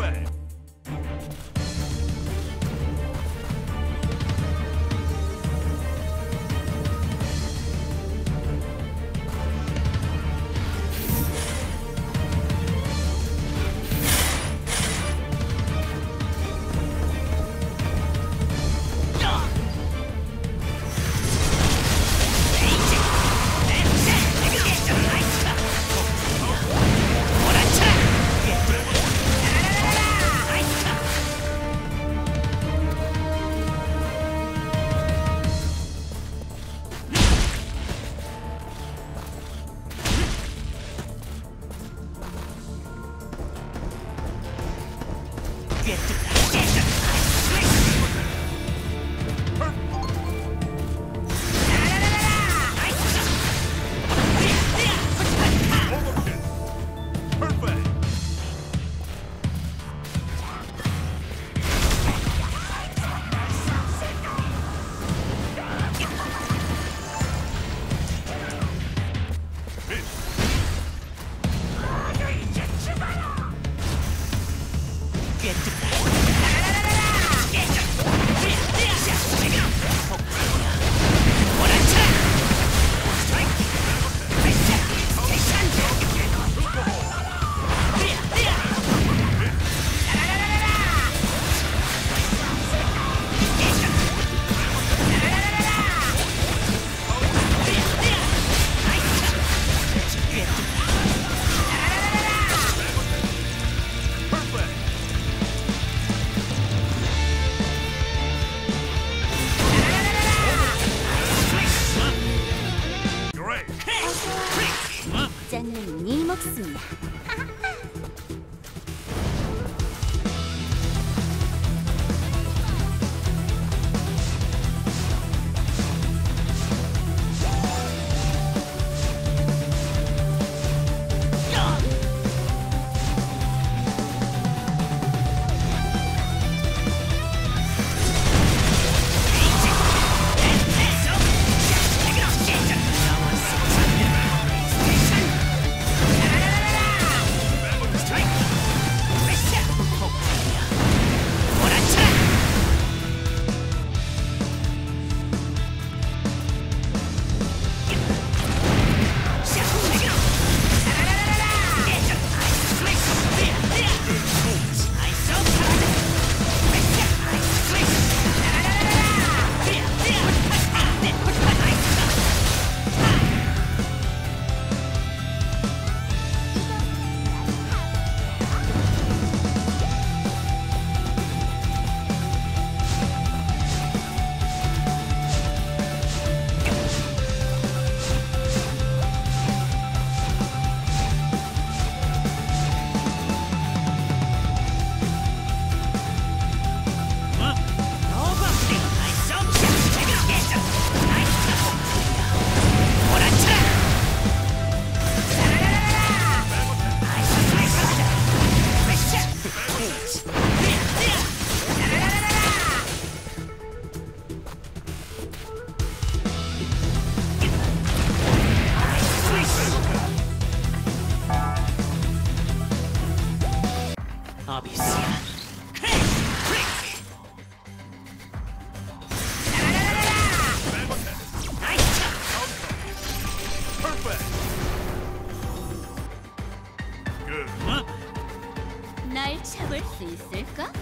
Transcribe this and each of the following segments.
buffet 날 잡을 수 있을까?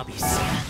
zombies.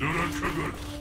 duran çıkın.